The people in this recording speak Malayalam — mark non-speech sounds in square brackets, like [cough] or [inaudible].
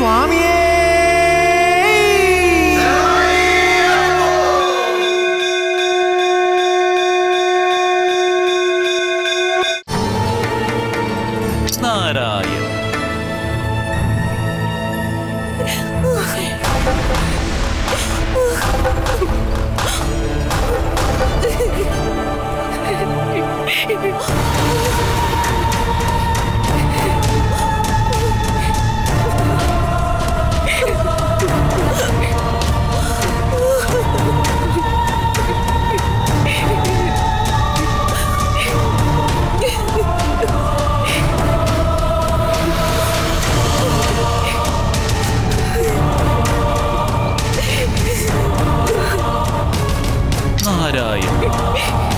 സ്വാമിയേ. നാരായണ Paradise. [laughs]